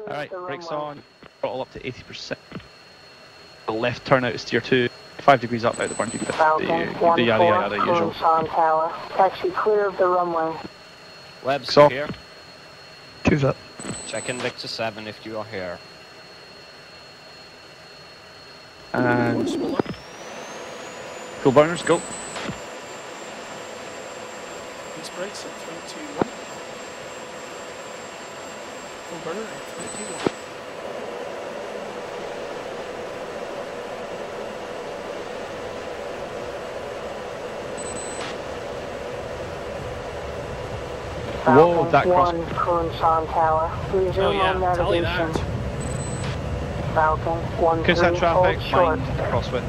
Alright, brakes on, throttle up to 80%. The left turn out is steer 2, 5 degrees up out the burn to Falcon, the, one the yada four, yada usual. cruise on tower. Taxi clear of the runway. Webs So- here. Choose up. Check in Victor 7 if you are here. And full burners, go. These brakes at 3, 2, 1. Full burner at 3, 2, 1. Whoa, Falcon, that cross- one, cruise on tower. Resume Oh yeah, on tell you navigation. that. Falcon, one, Cause three, that traffic, hold short. crosswind.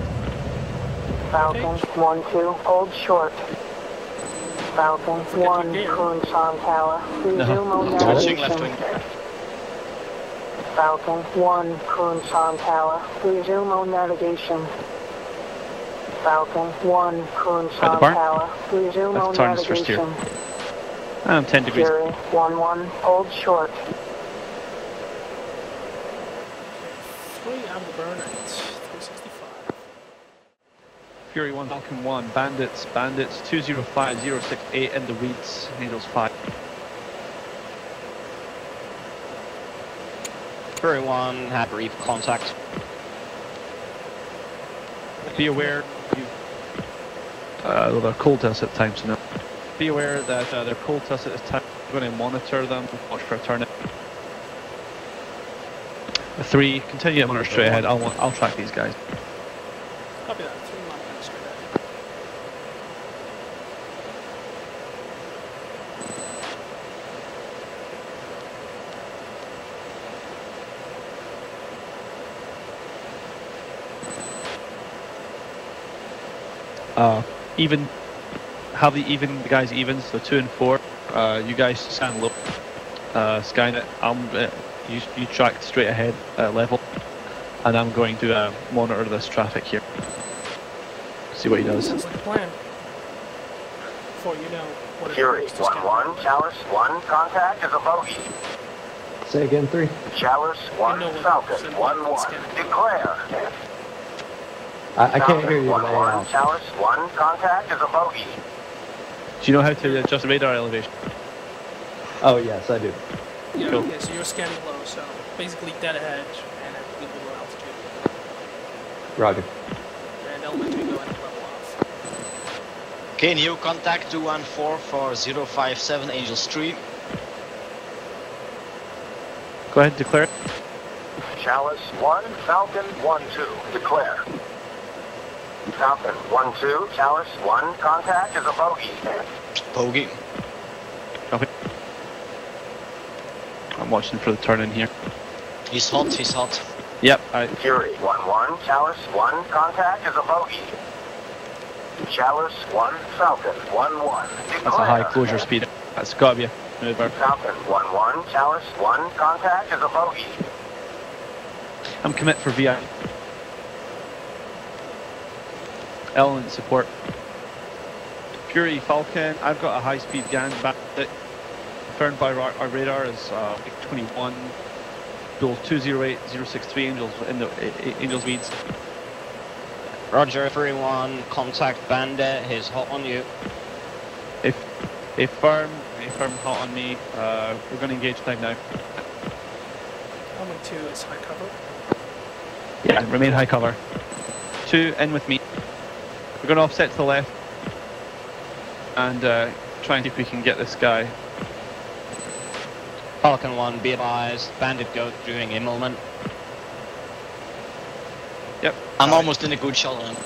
Falcon, one, two, hold short. Falcon, one, gear. cruise on tower. Resume on Touching left navigation. wing. Falcon, one, cruise on tower. Resume on navigation. Falcon, one, cruise the tower. Resume Left on turn is first gear. navigation. I'm 10 degrees. Fury, one, one, hold short. 3 and the burn 365. Fury 1, Falcon 1, Bandits, Bandits, 205068 in the weeds, Angels 5. Fury 1 had brief contact. Be aware, you, uh, well, they're cold to us at times now. Be aware that uh, they're cold to us at this time. We're going to monitor them, watch for a turn. Three, continue to monitor straight ahead. I'll, I'll track these guys. Copy that. 3 mile back straight ahead. Uh, even, have the even, the guys even, so two and four. Uh, you guys stand low. Uh, Skyenet, I'm, uh, you, you track straight ahead uh, level. And I'm going to uh, monitor this traffic here. See what he does. Sounds like a plan. Before you know what it Fury, takes to 1 scan 1, Chalice 1, contact is a bogey. Say again, three. Chalice 1, Falcon percent 1 it's 1, declare. I, I can't hear you. 1 1, uh, Chalice 1, contact is a bogey. Do you know how to adjust the radar elevation? Oh yes, I do. Yeah, Cool. yeah, so you're scanning low, so basically dead ahead and at really low altitude. Roger. And elementary go and level off. Okay, new contact 214 for 057 Angel Street. Go ahead, declare it. Chalice 1, Falcon 1 2, declare. Falcon 1 2, Chalice 1, contact is a bogey. Bogey. Copy. I'm watching for the turn in here. He's hot, he's hot. Yep, I, Fury 1 1, Chalice 1, contact is a bogey. Chalice 1, Falcon 1 1, declare. that's a high closure speed. That's got to be a maneuver. Falcon 1 1, Chalice 1, contact is a bogey. I'm commit for VI. Element support. Fury Falcon, I've got a high speed GAN back that confirmed by our, our radar is uh, 21. Bill 208063 Angels in the A- A- Angels weeds. Roger, everyone, 1, contact Bandit, he's hot on you. If a firm, a firm hot on me, uh, we're going to engage time now. Element 2 is high cover. Yeah, remain high cover. Two, in with me. We're going to offset to the left and uh, try and see if we can get this guy. Falcon 1, be advised, Bandit go doing Immelmann. Yep, I'm almost in a good shot on him.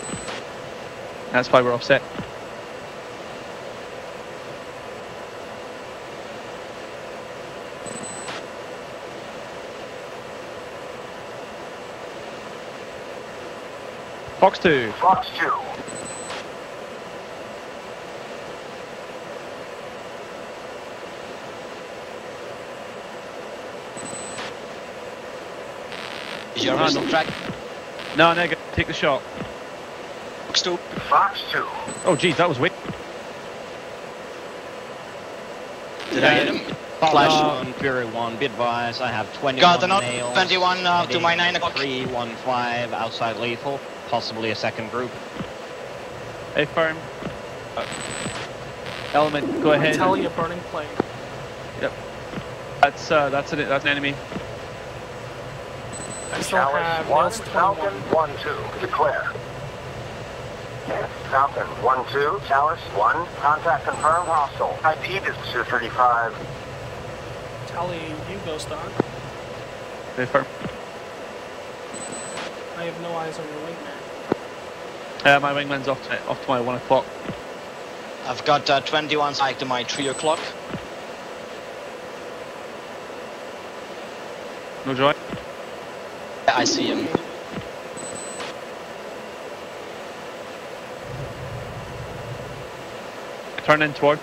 that's why we're offset. Fox 2. Fox 2. Is your Ah, still no. track? No, no, take the shot. Fox 2. Fox 2. Oh, geez, that was way. Did I get him? Flash. 1, Fury 1, be advised, I have 21 Got another nails. 21 uh, to my 9 o'clock. 315 outside lethal, possibly a second group. Hey, firm. Uh, element, go ahead. Tell you burning plane. That's uh, that's an that's an enemy. I still have 1, 21. Falcon 1-2, declare. Falcon 1-2, Chalice 1, contact confirmed hostile. IP is 235. Tally you, Ghost Dog. Hey, firm. I have no eyes on your wingman. Uh, my wingman's off to off to my one o'clock. I've got uh, 21 psych to my 3 o'clock. No joy. Yeah, I see him. Turn in toward.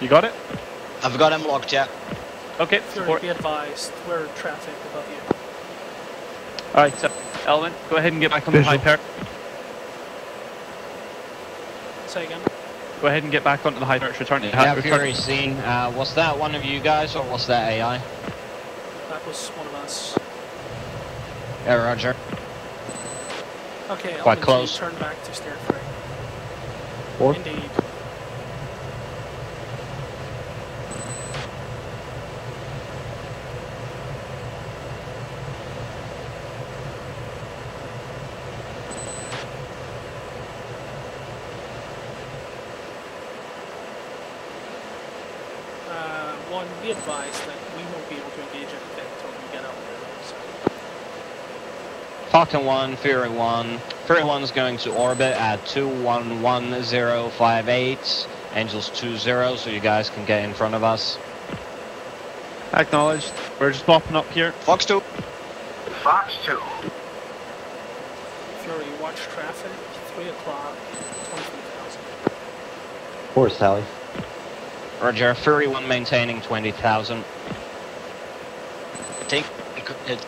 You got it? I've got him locked, yeah. Okay, Fury, support. be advised, we're traffic above you. Alright, so Elvin, go ahead and get back on the high perch. Say again. Go ahead and get back onto the high perch. Return to Yeah, return- Fury seen. Uh, was that one of you guys or was that AI? That was one of us. Yeah, roger. Okay, Quite LMG, close. turn back to steer free. Four. Indeed. Uh, one, be advised that we won't be able to engage anything until we get out there. So. Falcon 1, Fury 1. Fury 1 is going to orbit at 211058. Angels 20, so you guys can get in front of us. Acknowledged. We're just popping up here. Fox 2. Fox 2. Fury, watch traffic, 3 o'clock, 23,000. Four, Sally. Roger, Fury 1 maintaining 20,000. I think it,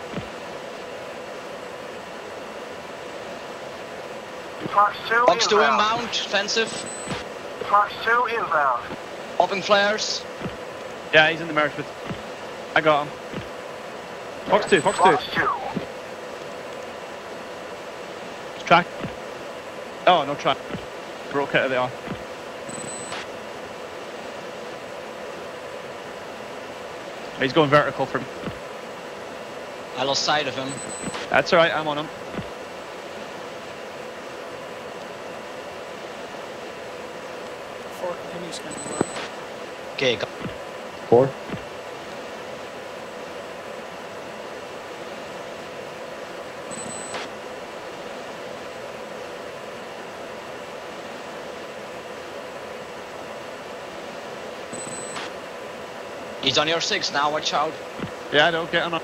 Fox 2 Fox 2 inbound. inbound, offensive. Fox 2 inbound. Popping flares. Yeah, he's in the merge with. I got him. Fox 2, Fox 2. Fox 2. Track. Oh, no track. Broke out of the R. He's going vertical for me. I lost sight of him. That's alright, I'm on him. Four continues kind of work. Okay, go- Four. he's on your 6 now, watch out. Yeah, I don't get him.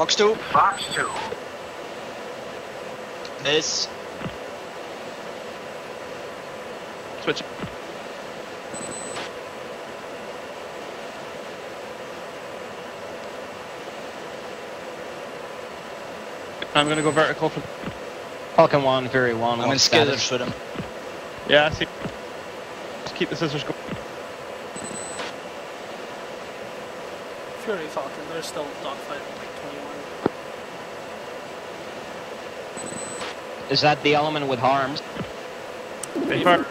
Fox 2. Fox 2. Miss. Switch. I'm gonna go vertical for. Falcon 1, Fury 1. I'm in what's status? skillers with him. Yeah, I see. Just keep the scissors going. Fury Falcon, they're still dogfighting like 21. Is that the element with HARMs? Paper.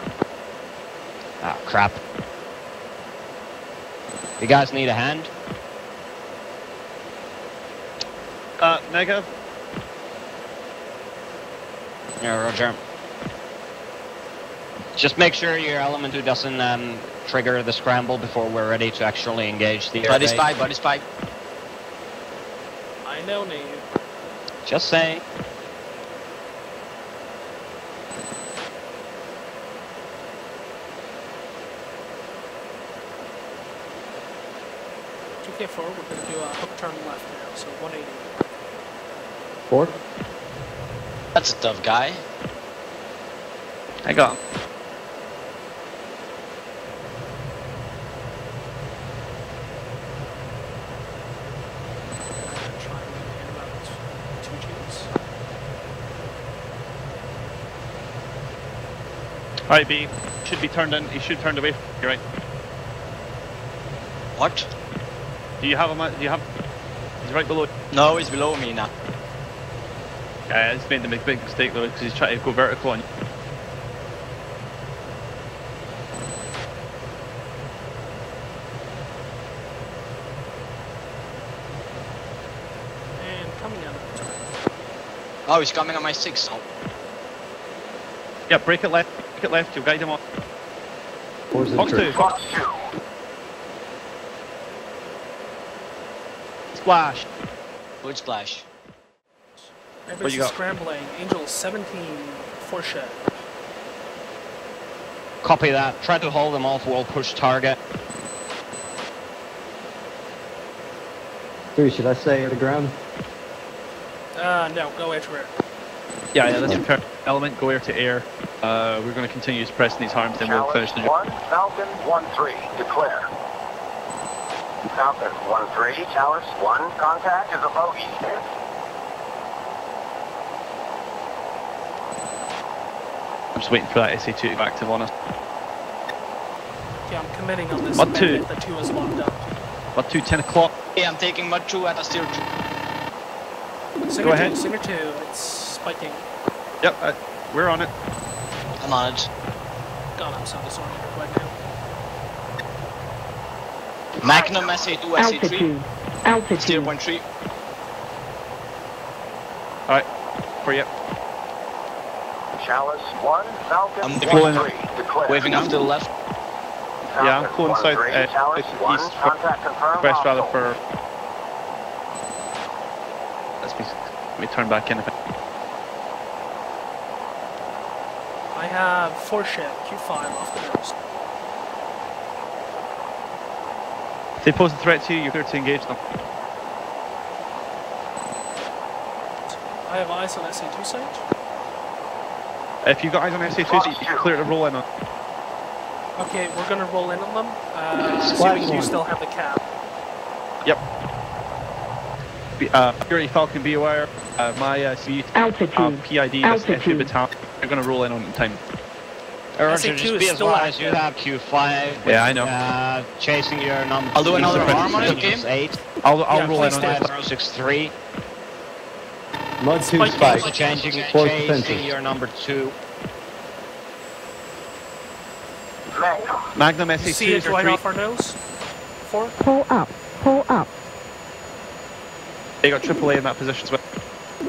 Ah, crap. You guys need a hand? Uh, negative. Yeah, Roger. Just make sure your element 2 doesn't um, trigger the scramble before we're ready to actually engage the Buddy airbase. spy, buddy spy. I know Nave. Just say. stay forward, we're going to do a hook turn left now, so 180. Four. That's a tough guy. I got him. Alright B, should be turned in, he should turned away, you're right. What? Do you have him? at- Do you have? He's right below. No, he's below me now. Yeah, he's made the big big mistake though because he's trying to go vertical on. you. And coming out of the turn. Oh, he's coming on my six now. Yeah, break it left. Break it left. You'll guide him off. Fox two. Fox 2. Splash. Good splash. Everybody's you got? scrambling. Angel 17 for shed. Copy that. Try to hold them off. We'll push target. Three, should I stay say the ground? Uh, no, go edge rear. Yeah, yeah, that's a fair element. Go air to air. Uh, we're going to continue suppressing these harms, then we'll finish the job. 1, Falcon 1-3. Declare. Falcon 1-3. Chalice 1. Contact is a bogey. I'm just waiting for that SA2 to be active on us. Yeah, I'm committing on this. What two? minute The two is locked up. About 2, 10 o'clock. Yeah, I'm taking mud 2 at a steer 2. Singer ahead. two, Singer two. It's spiking. Yep, uh, we're on it. I'm on it. God, I'm so disoriented right now. Magnum SA2, SA3. Altitude. Altitude. Steer point 3. Alright, for you. Chalice 1. Falcon I'm 1-3. Declare. Waving off to the left. Yeah, I'm Falcon pulling south, 1-3. uh, Chalice east 1. for- West rather for. Let's be, let me turn back in a bit. I have four ship, Q5 off the nose. If they pose a threat to you, you're clear to engage them. I have eyes on SA2 site. If you've got eyes on SA2, you're clear to roll in on. Okay, we're gonna roll in on them. Uh, Splash assuming you still have the cap. Be- Uh, Security Falcon be aware. Uh, my uh, C Altitude. uh, PID, that's FU Altitude. battalion. You're going to roll in on in time. Urgent, SA2 just is be still advised, you have Q5. Yeah, I know. Uh, chasing your number. I'll do another two, arm on it, minus? Eight. I'll, I'll Yeah, roll in please on do. it. 5063. Mud 2 Spike spike. Changing, chasing your number two. Magnum. Magnum You SA2 see it are right three. off our nose. Four. Pull up. Pull up. They got AAA in that position as well.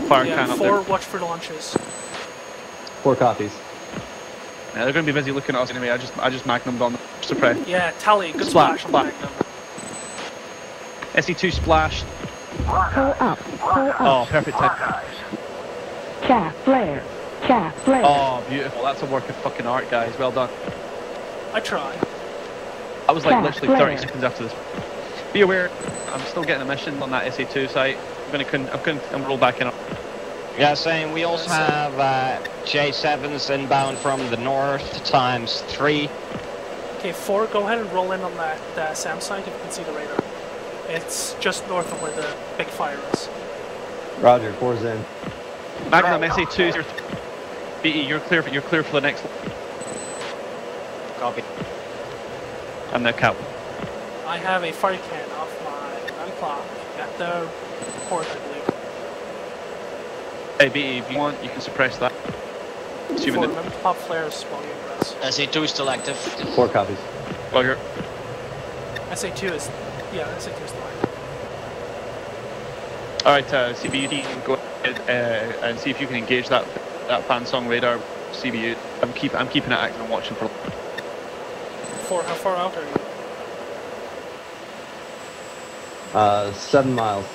Fire yeah, can up four. there. Watch for launches. Four copies. Yeah, they're going to be busy looking at us anyway. I just I just magnumed on them. Suppress. Yeah, tally. Good Splash, splash, on splash. Magnum. SA2 splash. Pull up. Pull up. Oh, perfect time. Rockeyes. Chaff flare. Chaff flare. Oh, beautiful. That's a work of fucking art, guys. Well done. I try. I was like Yeah, literally 30 seconds after this. Be aware, I'm still getting a mission on that SA2 site. I'm gonna, con- I'm gonna, I'm roll back in. Yeah, saying we also have uh, J7s inbound from the north times three. Okay, four. Go ahead and roll in on that uh, SAM site if you can see the radar. It's just north of where the big fire is. Roger, four's in. Magnum SA2, you're BE, you're clear. For, you're clear for the next. Copy. And the cap. I have a fire can off my 9 o'clock at the port, I believe. Hey BE, if you want, you can suppress that. Assuming Four, that. remember to pop flares while you ingress. SA2 is still active. Four copies. Well, you're. SA2 is, yeah, SA2 is the line. All right, uh, CBU, you can go ahead uh, and see if you can engage that that fan song radar. CBU, I'm keep I'm keeping it active and watching for. Four, how far out are you? Uh, seven miles.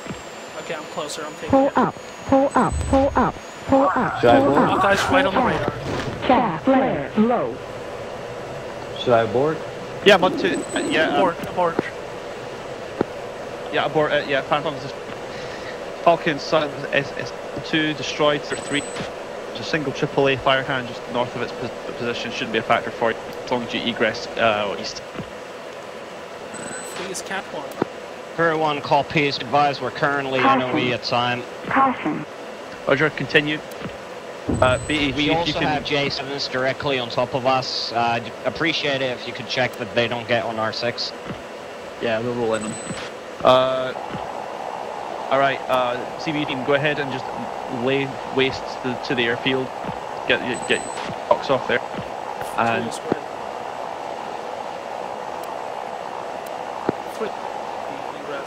Okay, I'm closer, I'm taking Pull it. up. Pull up, pull up, pull up. Should pull I board? Up, Rockeye's right on the radar. Cat flare, low. Should I abort? Yeah, I'm on two. Uh, yeah, abort, um, abort. Yeah, abort. Uh, yeah, Phantom's Falcon Sun is, is two destroyed or three. It's a single AAA fire can just north of its position shouldn't be a factor for you as long as you egress uh, east. Please Cat 1. Very one, call peace. Advise we're currently Caution. NOE at time. Caution. Roger, continue. Uh, BE, we also can... have J7s directly on top of us. Uh, I'd appreciate it if you could check that they don't get on R6. Yeah, we'll roll in them. Uh, Alright, uh, CB team, go ahead and just lay waste to, to the airfield. Get get box off there. And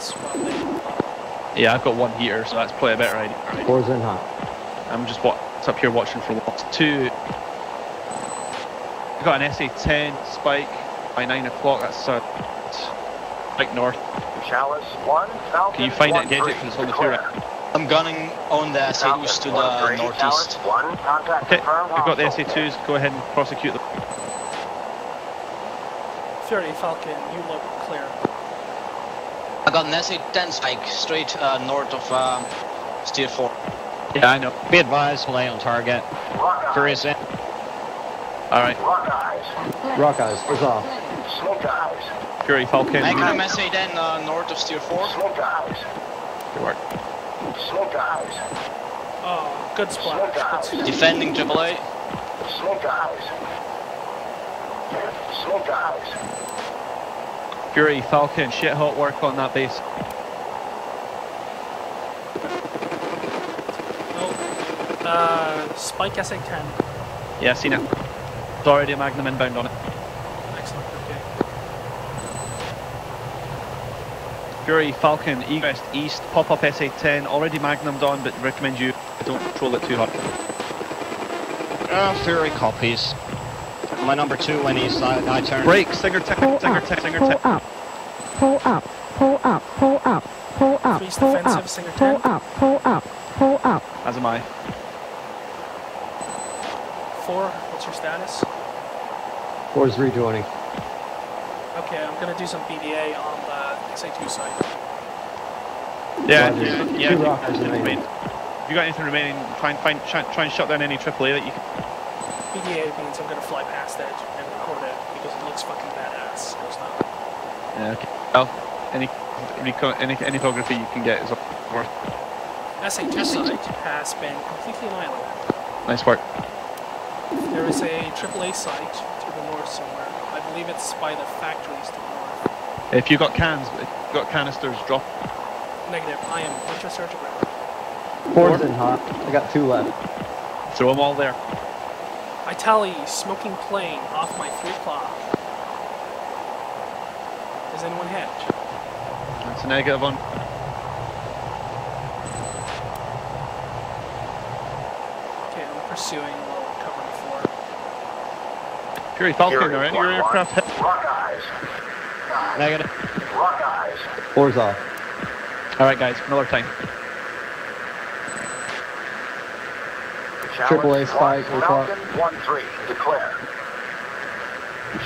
The egress while yeah, I've got one heater, so that's probably a better idea. Right. Four's in hot. I'm just wa- up here watching for lots. Two. I got an SA-10 spike by nine o'clock. That's uh, like north. Chalice 1, Falcon Can you find it, 1, Gadget, 3, 'cause it's on the declare. two I'm gunning on the Falcon Sadus to 1, the 3, northeast. Chalice 1, Okay, we've got the. SA-2s. Go ahead and prosecute them. Fury Falcon, you look clear. I got an SA-10 spike straight uh, north of um, Steer 4. Yeah, I know. Be advised, play on target. Rock Furious in. All right, Rockeyes. Rock eyes, four's off. Snake eyes. Fury Falcon. Magnum SA-10 uh, north of Steer 4. Snake eyes. Good work. Smoke eyes. Oh, good splash. Good splash. Defending AAA. Smoke eyes. Smoke eyes. Fury Falcon. Shit hot work on that base. Oh, uh, Spike SA-10. Yeah, seen it. There's already a Magnum inbound on it. Excellent, okay. Fury Falcon, egress east, pop up SA-10, already magnumed on, but recommend you don't control it too hard. Uh, Fury copies. My number two when he's uh, I turn. Break, Singer tech, Pull Singer up, tech, Singer pull tech. up, pull up, pull up, pull up, pull up, Increase pull up, Singer pull 10. up, pull up, pull up. As am I. Four, what's your status? Four's rejoining. Okay, I'm gonna do some BDA on the SA2 side. Yeah, Roger. yeah, yeah. Two you- rockets remain- If you got anything remaining, try and find, try, try and shut down any AAA that you can. BDA means I'm gonna fly past it and record it because it looks fucking badass. Goes down. Yeah, okay. Well, any, reco- any, any photography you can get is worth. SA2 side has been completely annihilated. Nice work. There is a AAA site to the north somewhere. I believe it's by the factories to the north. If you got cans, if you got canisters, drop. Negative, I am Winchester to ground. Four's in hot. I got two left. Throw them all there. I tally smoking plane off my 3 o'clock. Does anyone hit? That's a one. Okay, I'm pursuing while covering four. Fury Falcon, Fury are any of your 1-1. aircraft hit? Rockeyes. Negative. Rockeyes. Four's off. Alright guys, another time. Chalice AAA spike, 1, report. Falcon 1, 3, declare.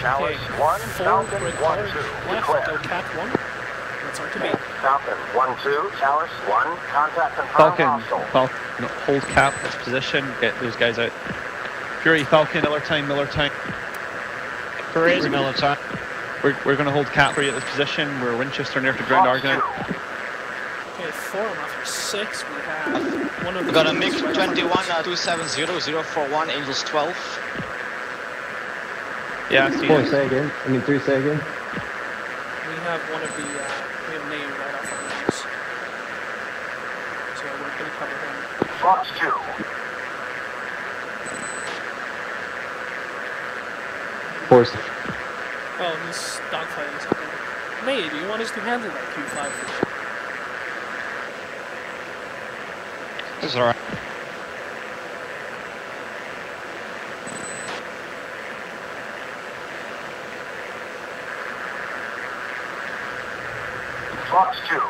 Chalice Okay, 1, four Falcon 1, cars 2, left, go declare. cat 1. That's our to be. Falcon 1, 2, Chalice 1, contact confirmed Falcon, hostile. Falcon, hold cap its position, get those guys out. Fury Falcon, Miller time, Miller time. Furious military. We're, we're going to hold cap for you at this position. We're Winchester near to ground Fox argument. Okay, four. I'm after six. We have one of the. We got a units MiG 21 behind us. uh, 270041 Angels 12. Yeah, I see Four, it. say again. I mean, three, say again. We have one of the. Uh, we have a name right off our nose. So we're gonna cover him. Fox 2. Four's. Oh, he's dogfighting something. May, do you want us to handle that Q5 for you? It's alright. Fox 2.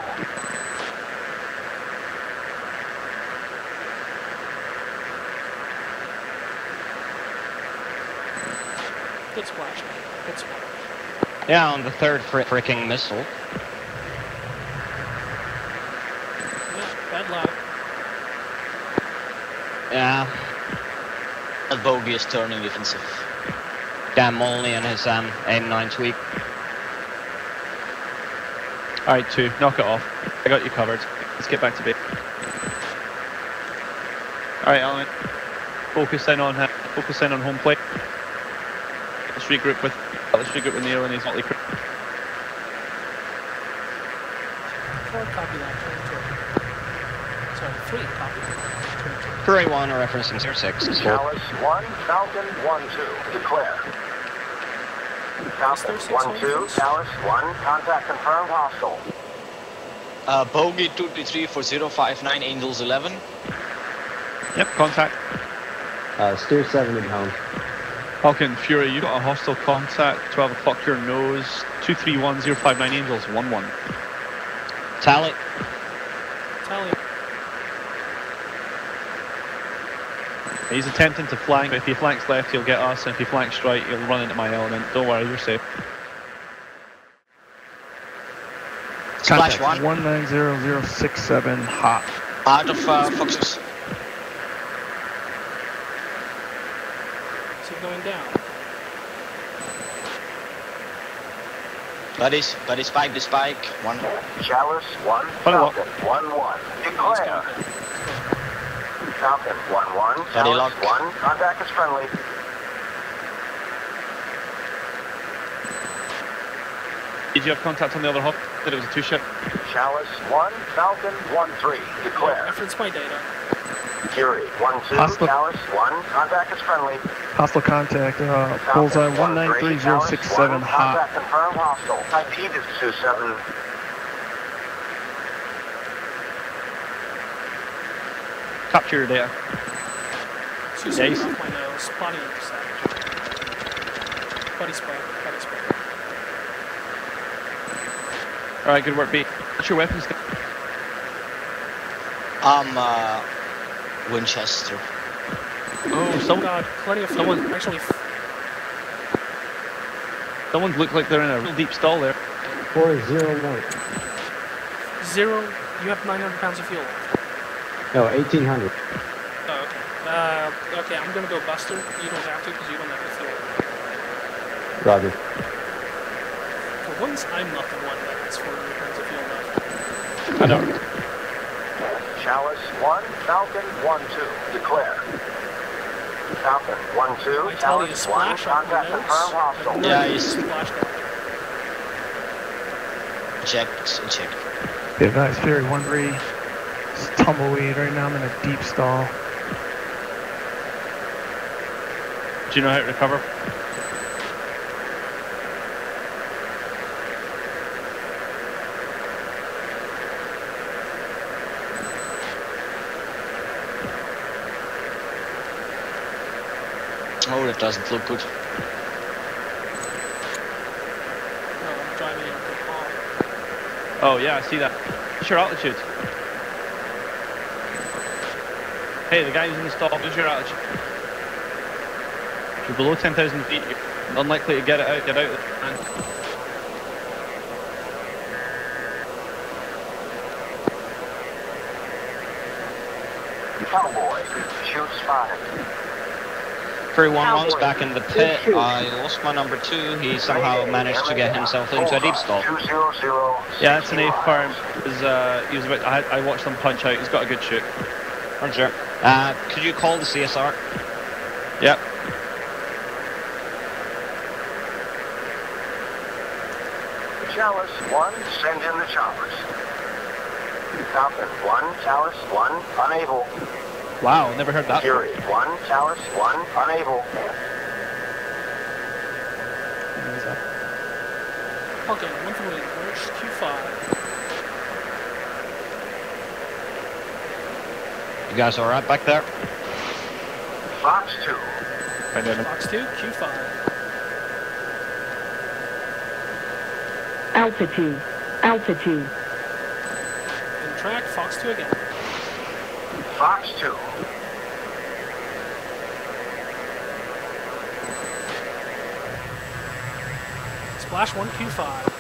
Good splash. Good splash. Yeah, on the third fr- freaking missile. Yeah, bad luck. Yeah. That bogey is turning defensive. Damn Molney and his um, aim 9 tweak. Alright, two. Knock it off. I got you covered. Let's get back to base. Alright, Alan. focus in on him. Focus in on home plate. Let's regroup with. Let's regroup with Neil and his motley crew. Four, copy that. Turn Sorry, three, copy that. Turn Prairie 1 are referencing 06. Chalice 1, Falcon 1-2. Declare. Falcon Is there six 1-2, holes? Chalice 1, contact confirmed hostile. Uh, bogey 233 for 059 Angels 11. Yep, contact. Uh, steer 7 inbound. Falcon Fury, you got a hostile contact. 12 o'clock your nose. 231059 Angels 1 1. Tally. Tally. He's attempting to flank, but if he flanks left, he'll get us, and if he flanks right, he'll run into my element. Don't worry, you're safe. Splash 1. 190067 hot. Out of uh, Foxes. Is it going down? Buddies, buddy spike, the spike. One. Chalice 1, Follow up. Falcon 1-1. It's Declare. Going down. Falcon 1-1, Buddy lock. 1, contact is friendly. Did you have contact on the other hop? That it was a two ship. Chalice 1, Falcon 1-3. Declare. Reference my data. Fury 1-2, Hostile. Chalice 1, contact is friendly. Hostile contact. Uh, bullseye 193067 1, hot. Contact confirmed hostile. IP is 27. Capture your data. Yeah, he's- off my nose. Body intercept. Buddy spike. Buddy spike. Alright, good work, B. What's your weapons? Um, uh, Winchester. Oh, Oh someone, god, plenty of Someone- fuel. Actually, f- someone looked like they're in a real deep stall there. 401. zero. You have 900 pounds of fuel. No, 1800. Oh, okay. Uh, okay, I'm gonna go Buster. You don't have to because you don't have the fuel. Roger. For once, I'm not the one that has 400 pounds of fuel left. I know. Chalice 1, Falcon 1-2. Declare. Falcon 1-2, I tell you, Chalice 1, splash off my contact nose. hostile. Yeah, he's- splashed out. Checked, checked. Yeah, guys, Fury 1-3. It's tumbleweed right now. I'm in a deep stall. Do you know how to recover? Oh, that doesn't look good. No, I'm driving into the pond. Oh, yeah, I see that. What's your altitude? Hey, the guy who's in the stall, what's your altitude? If you're below 10,000 feet, you're unlikely to get it out, get out. Man. Cowboy. Chute spotted. Prairie 1-1's back in the pit. I lost my number 2. He somehow managed to get himself into a deep stall. Yeah, that's an A farm. Is uh, he was about, I, I watched him punch out. He's got a good chute. Roger. Uh, could you call the CSR? Yep. Chalice 1, send in the choppers. Falcon 1, Chalice 1, unable. Wow, never heard that. Fury 1, Chalice 1, unable. Okay, one from William. Where's Q5? You guys alright back there? Fox 2, Find out. Fox 2, Q5. altitude, altitude, In track, Fox 2 again. Fox 2, Splash 1, Q5.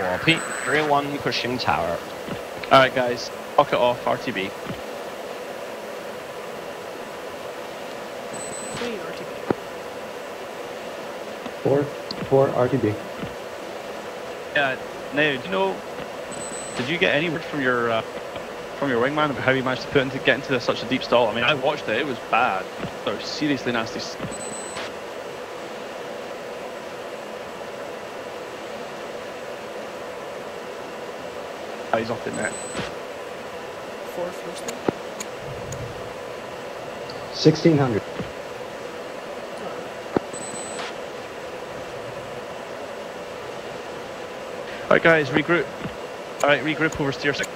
Whoppy. Prairie 1 pushing tower. Alright, guys. Lock it off, RTB. Hey, RTB. 4, 4 RTB. Yeah, now, do you know, did you get any word from your uh, from your wingman about how he managed to put into get into such a deep stall. I mean, I watched it; it was bad. There was seriously nasty. he's off in there. Four first. Sixteen hundred. All right, guys, regroup. Alright, regroup over steer 6.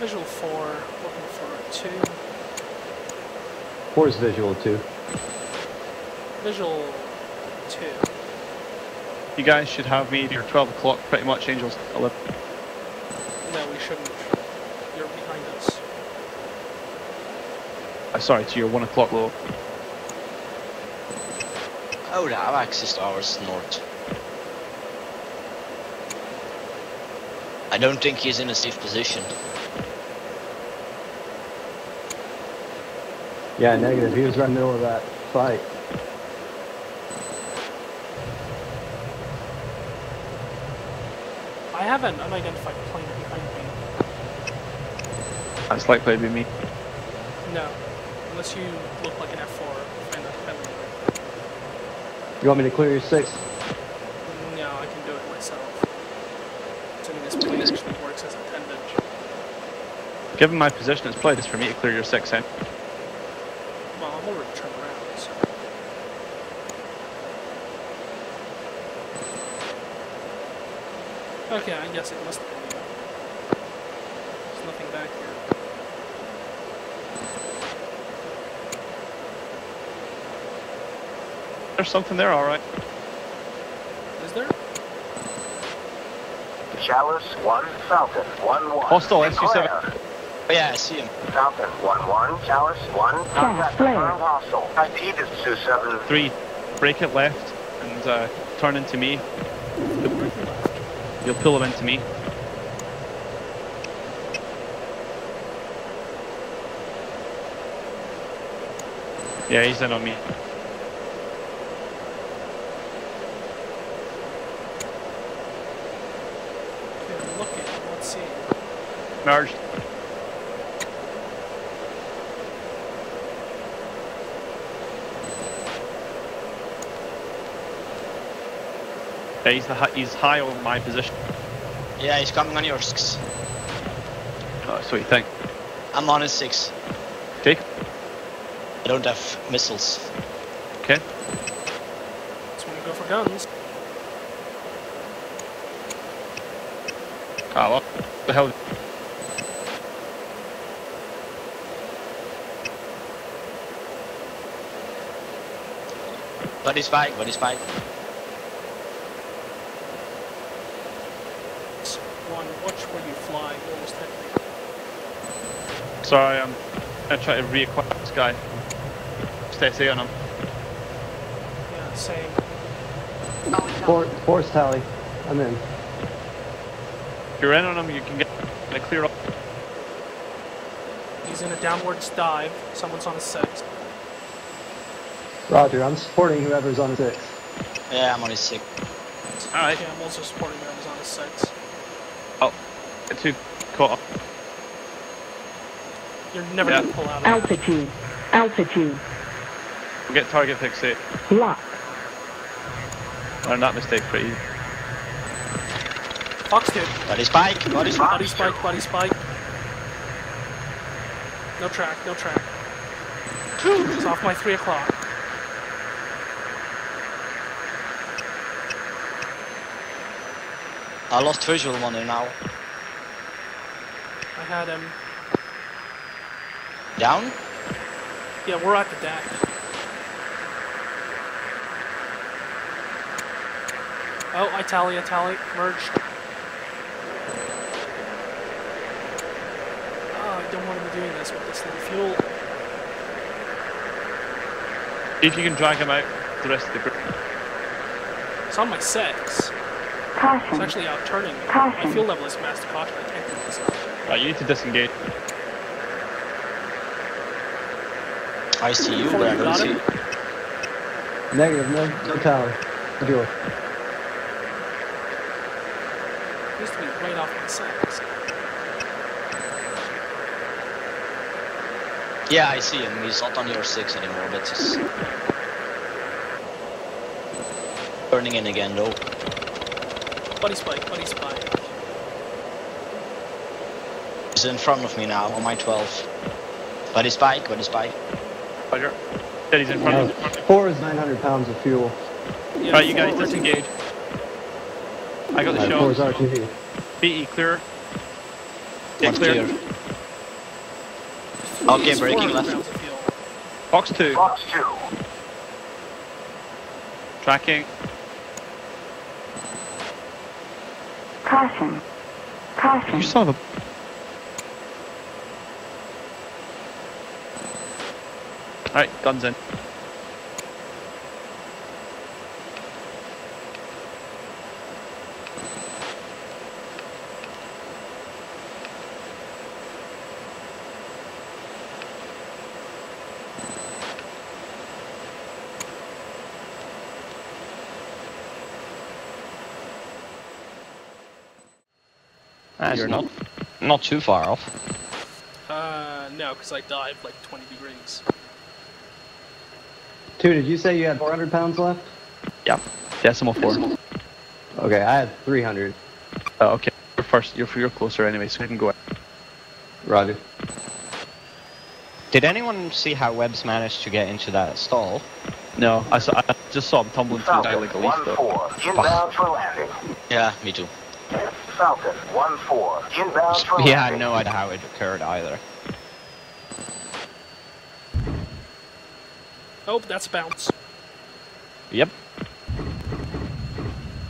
Visual 4. Four is visual two? Visual two. You guys should have me at your 12 o'clock, pretty much. Angels 11. No, we shouldn't. You're behind us. Uh, sorry, to your one o'clock low. Oh, the have access to ours north. I don't think he's in a safe position. Yeah, negative. He was right in the middle of that fight. I have an unidentified plane behind me. That's likely to be me. No. Unless you look like an F4. Find that friendly. You want me to clear your six? Mm, no, I can do it myself. Assuming this plane actually works as intended. Given my position, it's probably just for me to clear your six in. Well, I'm already turned around, so. Okay, I guess it must have been you. There's nothing back here. There's something there, all right. Is there? Chalice 1, Falcon 1 1. Hostile SU-7. Oh yeah, I see him. Falcon 1 1, Chalice 1, contact flare. confirmed hostile. ID is 27. Three, break it left and uh, turn into me. You'll, pull him into me. Yeah, he's in on me. Okay, I'm looking. Let's see. Merged. Yeah, he's, the, he's high on my position. Yeah, he's coming on your six. Oh, so you think? I'm on his six. Take. I don't have missiles. Okay. Just want to go for guns. Ah, well, what the hell? Buddy spike, buddy spike. One, watch where you fly. You almost hit me. Sorry, I'm gonna try to reacquire this guy. Stay safe on him. Yeah, same. Four, force tally. I'm in. If you're in on him, you can get a clear up. He's in a downwards dive. Someone's on a six. Roger, I'm supporting whoever's on a six. Yeah, I'm on his six. Alright. Okay, I'm also supporting whoever's on a six. Oh, get two caught up. You're never Yeah. gonna pull out of. Altitude. Altitude. We'll get target fixate. Lock. Learn that mistake pretty easy. Fox dude. Buddy spike, buddy spike. Body spike, body spike. No track, no track. It's off my 3 o'clock. I lost visual on him now. I had him. Down? Yeah, we're at the deck. Oh, I tally, I tally. Merged. Oh, I don't want to be doing this with this little fuel. If you can drag him out, the rest of the group. It's on my 6. It's actually out turning me. My fuel level is master caution. I can't do this. Right, you need to disengage. I see you, Before but I you don't got see. it? Negative, no, no tally. Deal. Used to be right off my sides. Yeah, I see him. He's not on your six anymore, but he's turning in again though. Buddy spike, buddy spike. He's in front of me now on my 12. Buddy spike, buddy spike. Roger. Steady's in front Uh, of you. four is 900 pounds of fuel. Yeah, Right, you guys forward. disengage. I got the Alright, four is shot. RTB. BE clear. Get One's clear. clear. Okay, breaking 400 left. pounds fuel. Fox two. Fox 2. Tracking. Caution. Caution. You son of Alright, guns in. That's You're not, not too far off. Uh, no, because I dived like 20 degrees. Two, did you say you had 400 pounds left? Yeah, decimal four. Okay, I had 300. Oh, okay. You're first. You're you're closer anyway, so you can go. in. Roger. Did anyone see how Webbs managed to get into that stall? No, I saw. I just saw him tumbling through the Falcon like a leaf though. 1-4. Inbound for landing. Yeah, me too. Falcon 1-4. Inbound for He had landing. no idea how it occurred either. Oh, that's a bounce. Yep,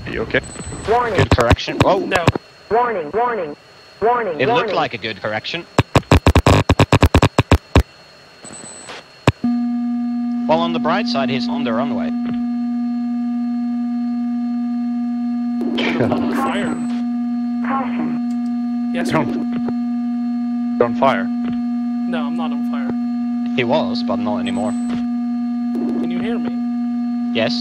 Are you okay? Warning. good correction. Whoa, No, Warning. Warning. Warning. it warning. looked like a good correction. Well, on the bright side, he's on the runway. On fire. Caution. Yes, You're or- on, you're on fire. no, I'm not on fire. He was, but not anymore. Hear me? Yes,